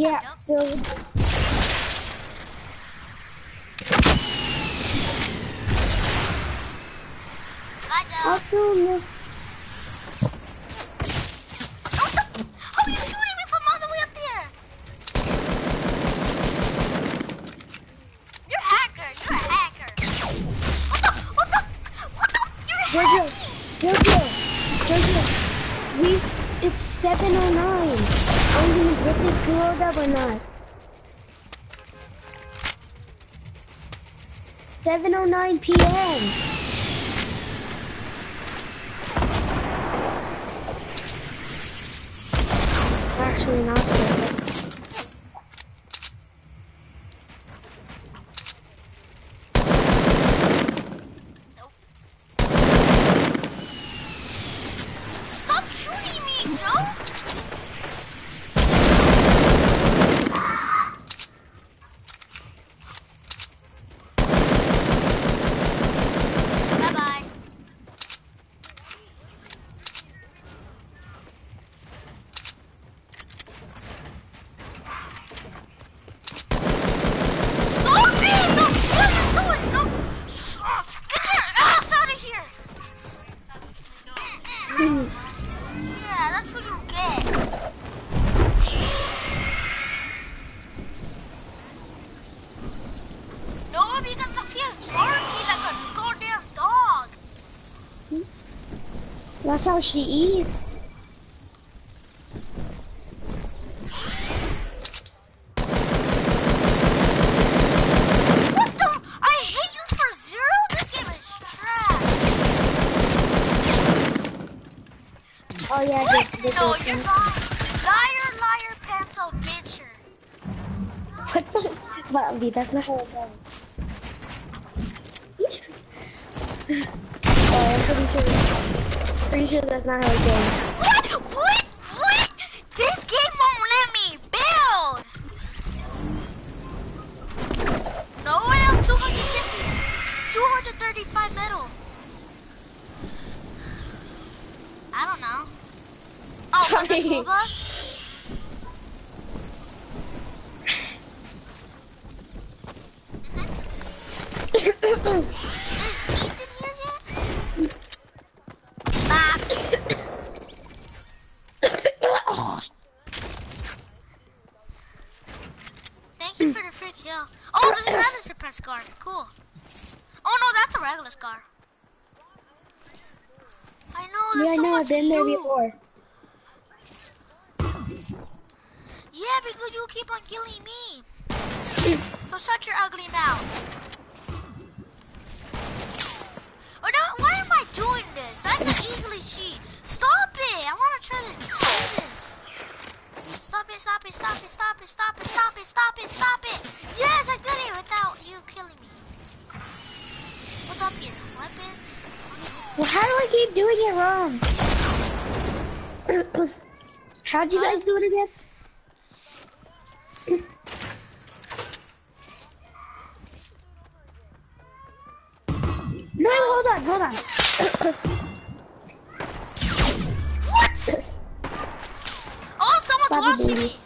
Yeah, so also miss What the? How are you shooting me from all the way up there? You're a hacker. You're a hacker. What the? What the? What the? You're Jojo, hacking. Jojo, Jojo, we it's seven oh nine. Are you this duo up or not? Seven oh nine PM. Actually not. Stop shooting me, Joe. Bye bye. Stop it! So, you're so annoying. Get your ass out of here! Yeah, that's what you get. No, because Sophia's barking like a goddamn dog. That's how she eats. What the? I hate you for zero? This game is trash. Oh yeah, What? the, the, No, you're lying. Liar, liar, bitcher. What the? That's not how it goes. oh, I'm pretty sure. Pretty sure that's not how it goes. What? What? What? This game won't let me build. No, I have 250, 235 metal. I don't know. Oh, from the school bus? Mhm. Is Ethan here yet? Ah. Thank you for the free kill. Oh, this is another suppress scar. Cool. Oh no, that's a regular scar. I know, yeah, there's I so know, I've been there before. Yeah, because you keep on killing me. so shut your ugly mouth. Or no, why am I doing this? I can easily cheat. Stop it! I want to try to do this. Stop it, stop it, stop it, stop it, stop it, stop it, stop it, stop it. Yes, I did it without you killing me. What's up here? Well, how do I keep doing it wrong? How'd you guys do it again? No, hold on, hold on. What? Oh, someone's Bobby watching baby. me.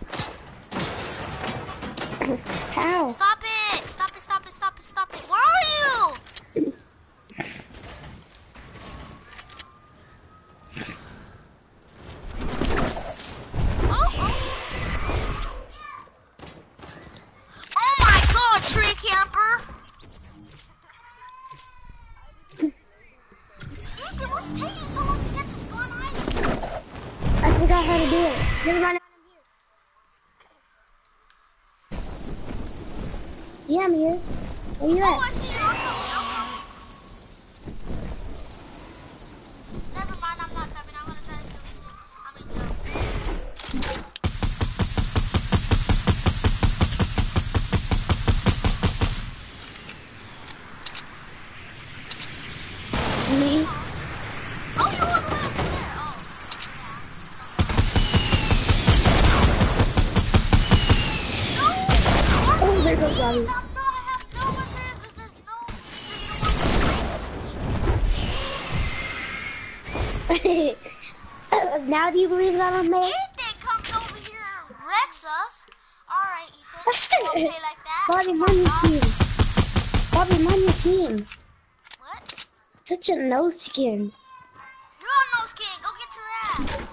I forgot how to do it. Never mind. Yeah, I'm here. Where you Oh, at? I no now do you believe that I'm there? Ethan comes over here and wrecks us. all right Ethan. play like that. Bobby, mind your team. Bobby, mind your team. What? Such a no skin. You're on no skin. Go get your ass.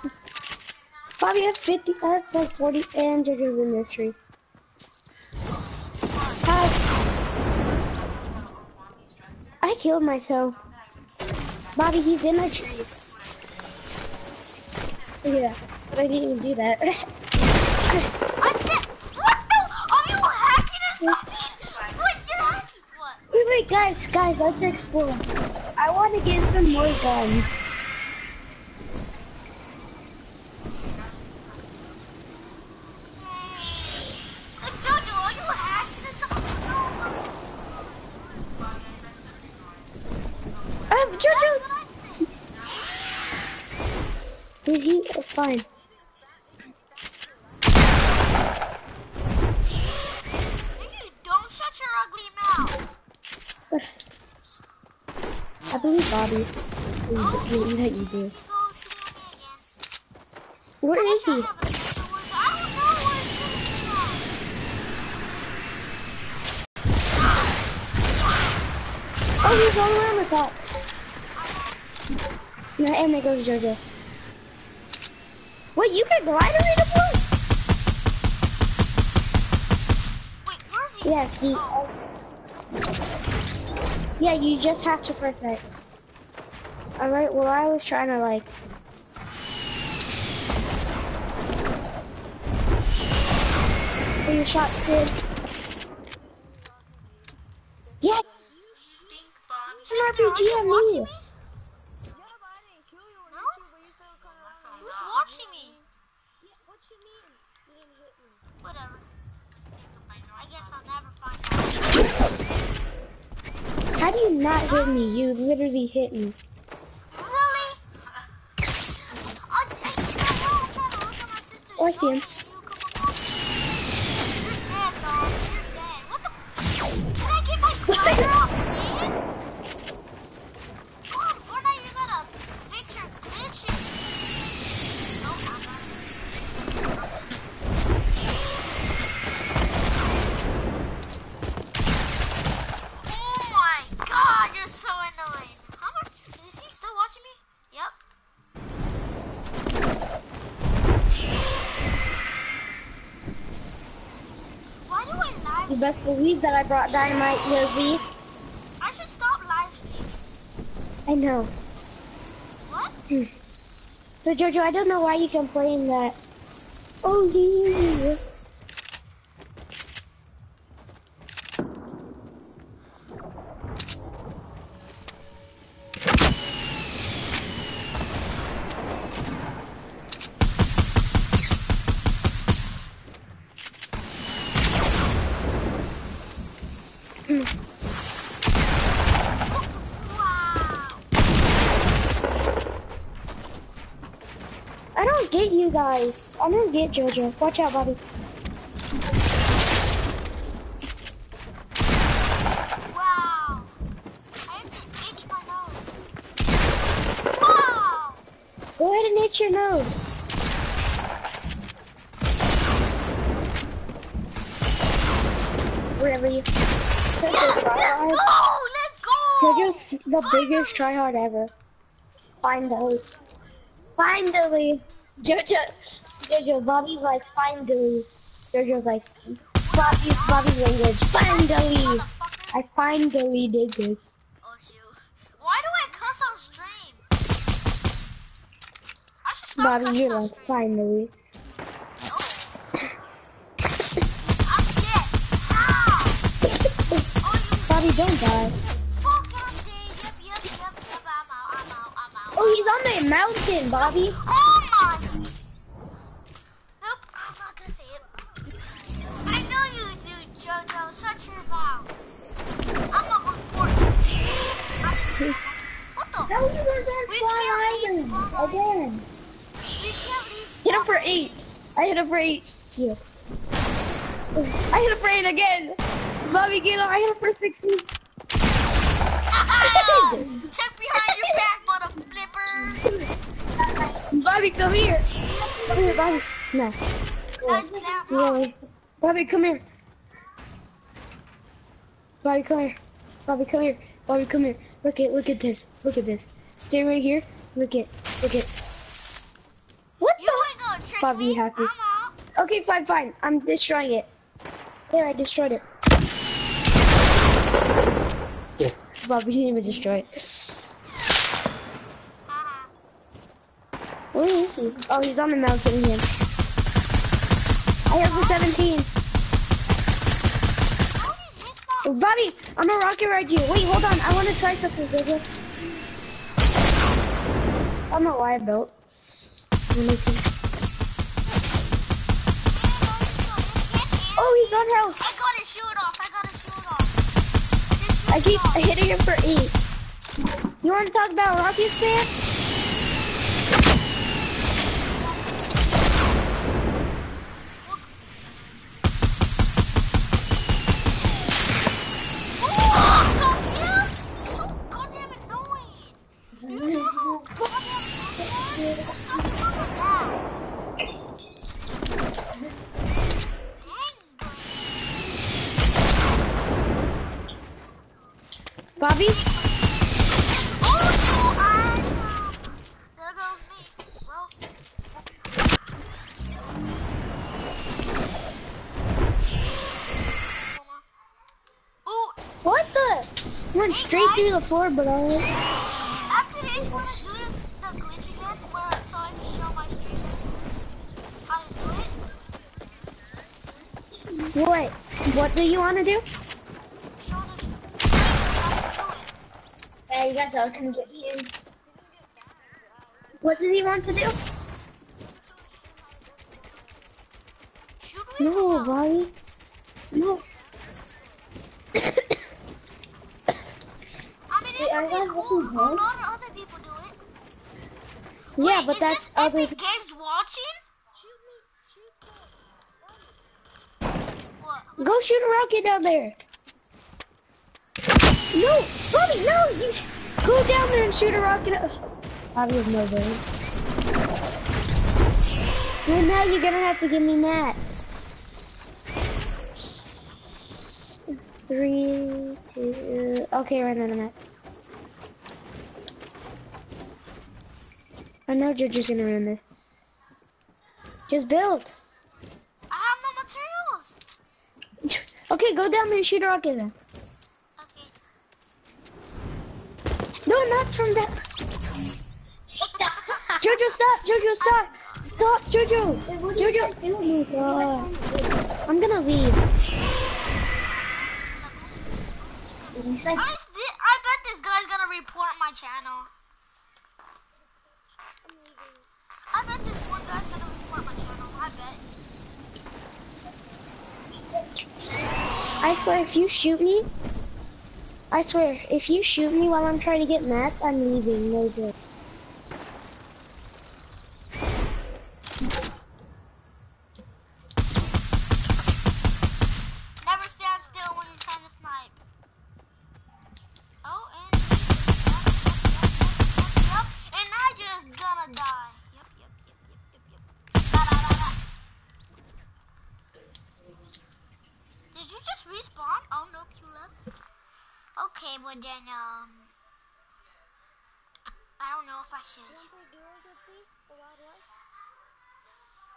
Bobby, I have 50, I have like 40, and JoJo's in killed myself. Bobby, he's in a tree. At. But I didn't even do that. I said, what the? Are you hacking or something? What? Hacking? What? wait, wait, guys, guys, let's explore. I want to get some more guns. Like, Jojo, are you hacking or something? Um, That's JoJo, what I is he? It's fine. You don't shut your ugly mouth. I believe Bobby. You, you, that oh. you do. You go shooting at me again. Where is he? have a pistol with- I don't know where he's shooting at. Oh, he's all around the top. No, and there goes JoJo. Wait, you can glide away the boy? Wait, where's he? Yeah, see. Oh, Yeah, you just have to press it. Alright, well, I was trying to, like... Oh, your shot did. Yeah, sister, are RPG you on me. me? No? Who's watching me? Whatever. I guess I'll never find out. how do you not hit me? You literally hit me. Really? I, I, you best believe that I brought dynamite, Lizzie. I should stop live streaming. I know. What? Hmm. So Jojo, I don't know why you complain that. Oh yeah. Get you guys. I'm gonna get Jojo. Watch out, Bobby. Wow. I have to itch my nose. Wow. Go ahead and hit your nose. Really? Yes, let's go. Let's go. Jojo's the biggest tryhard ever. Finally. Finally. Jojo, Jojo, Bobby's like, finally. Jojo's like, Bobby's Bobby's language. Finally. I finally did this. Oh shoot. Why do I cuss on stream? I should stop Bobby, cussing you're like, stream. finally. No. I'm dead. How? Oh, Bobby, don't die. fuck, I'm dead. Yep, yep, yep, yep. I'm out, I'm out, I'm out. Oh, he's on the mountain, Bobby. Oh, JoJo. Shut your mouth. I'm a report. What the? How are you leave Swan Spawn Island? Again. We can't leave. Hit him for eight. I hit him for eight. Shit. I hit him for eight again. Bobby, get him. I hit him for 16. Ah! Check behind your back, mother flipper. Bobby, come here. Come here, Bobby. No. Guys, plant Bobby, come here. Bobby, come here. Bobby, come here. Bobby, come here. Look at, look at this. Look at this. Stay right here. Look at, look at. What You the? ain't gonna trick Bobby, me. happy. I'm out. Okay, fine, fine. I'm destroying it. There, I destroyed it. Bobby didn't even destroy it. Where is he? Oh, he's on the mountain again. I have the 17. How is this one? Oh, Bobby, I'm gonna rocket ride you. Wait, hold on. I want to try something, Jojo. I don't know why I built. Let me see. Oh, he's on health. I gotta shoot off. I gotta shoot off. I keep off. hitting him for eight. You want to talk about Rockets, man? Went straight through the floorboard. after this, do this the glitch again, where so I can show my streamers how to do it. What? What do you want to do? Show the streamers how to do it. Hey, you guys all can get. What does he want to do? No, buddy. No. I mean, it Wait, are would you be guys cool. looking A lot of other people do it. yeah, Wait, but that's other. Epic Games watching? What? Go shoot a rocket down there. No, Bobby, no! You go down there and shoot a rocket. Has no brain. Well, now you're gonna have to give me that. Three, two. Okay, right on that. I know Jojo's gonna ruin this. Just build. I have no materials. Okay, go down there and shoot a rocket then. Okay. No, not from that. Jojo, stop! Jojo, stop! Stop, Jojo! Jojo! Uh, I'm gonna leave. I, I bet this guy's gonna report my channel. I bet this one guy's gonna report my channel. I bet. I swear, if you shoot me, I swear, if you shoot me while I'm trying to get mats, I'm leaving. No joke. Never stand still when you're trying to snipe. Oh, and yep, yep, yep, yep, and I just gonna die. Yep, yep, yep, yep, yep, yep. Da, da, da, da. Did you just respawn? Oh nope, you left. Okay, well then um, I don't know if I should.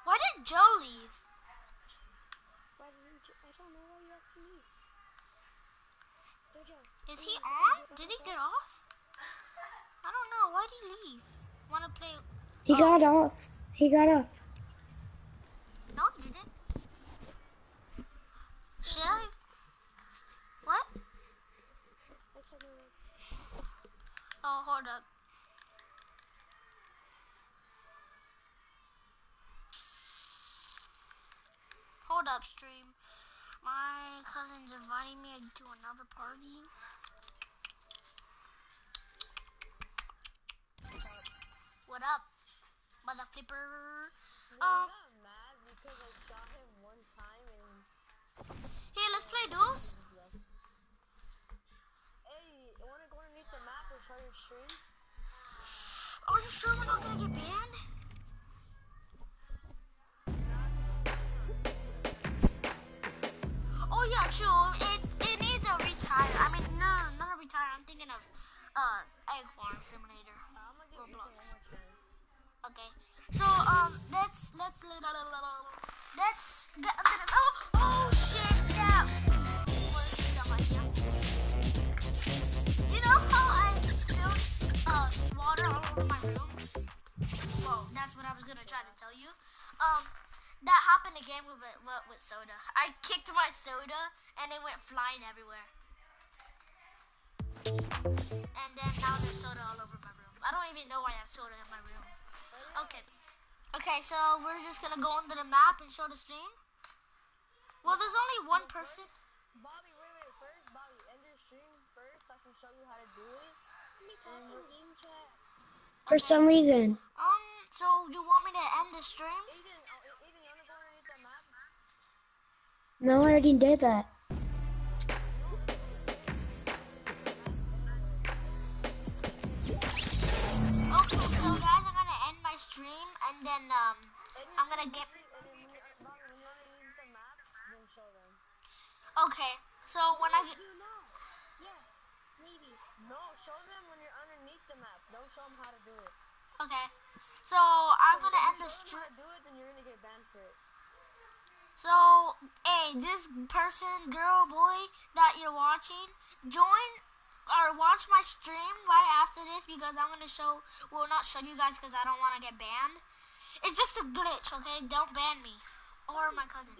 Why did Joe leave? Is he on? Did he get off? I don't know. Why'd he leave? Wanna play? He got off. He got off. No, he didn't. Should I? What? Oh, hold up. Hold up, stream. My cousin's inviting me to another party. What up, mother flipper? Um, mad because I shot him one time and here, let's play duels. Are you sure? Are you sure we're not gonna get banned? Oh yeah, true. It it needs a retire. I mean, no, not a retire. I'm thinking of uh egg farm simulator. Roblox. Okay. So um, let's let's let's get under the oh oh that's what I was gonna try to tell you. Um, that happened again with with, with soda. I kicked my soda and it went flying everywhere. And then now there's soda all over my room. I don't even know why I have soda in my room. Okay. Okay, so we're just gonna go into the map and show the stream. Well, there's only one person. Bobby, wait, wait. First, Bobby, end your stream first. I can show you how to do it. And we're game chat. For some reason. Um, so you want me to end the stream? Aiden, A- Aiden, you wanna go underneath that map? No, I already did that. Okay, so guys, I'm gonna end my stream and then um, I'm gonna get. And then when you, Bobby, when you're underneath the map, then show them. Okay, so when I get. You know. Yeah, maybe. No, show them when you're underneath the map. Don't show them how to do it. Okay, so I'm gonna end this stream. do it, then you're gonna get banned for it. So, hey, this person, girl, boy that you're watching, join or watch my stream right after this because I'm gonna show. Well, not show you guys because I don't want to get banned. It's just a glitch, okay? Don't ban me or my cousins.